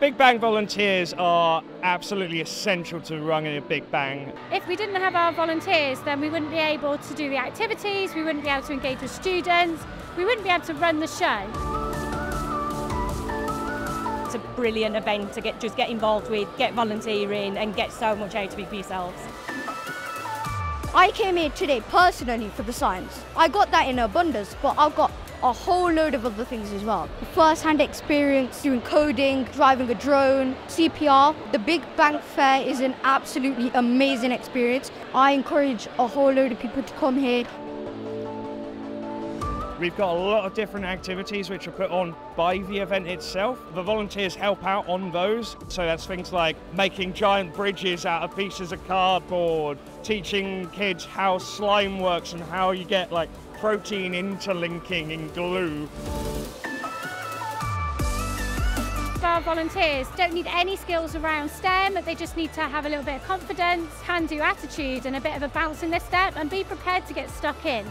Big Bang volunteers are absolutely essential to running a Big Bang. If we didn't have our volunteers, then we wouldn't be able to do the activities, we wouldn't be able to engage with students, we wouldn't be able to run the show. It's a brilliant event to get just get involved with, get volunteering and get so much out of it for yourselves. I came here today personally for the science. I got that in abundance, but I've got a whole load of other things as well. First-hand experience doing coding, driving a drone, CPR. The Big Bang Fair is an absolutely amazing experience. I encourage a whole load of people to come here. We've got a lot of different activities which are put on by the event itself. The volunteers help out on those. So that's things like making giant bridges out of pieces of cardboard, teaching kids how slime works and how you get like protein interlinking in glue. Our volunteers don't need any skills around STEM, they just need to have a little bit of confidence, can do attitude, and a bit of a bounce in their step, and be prepared to get stuck in.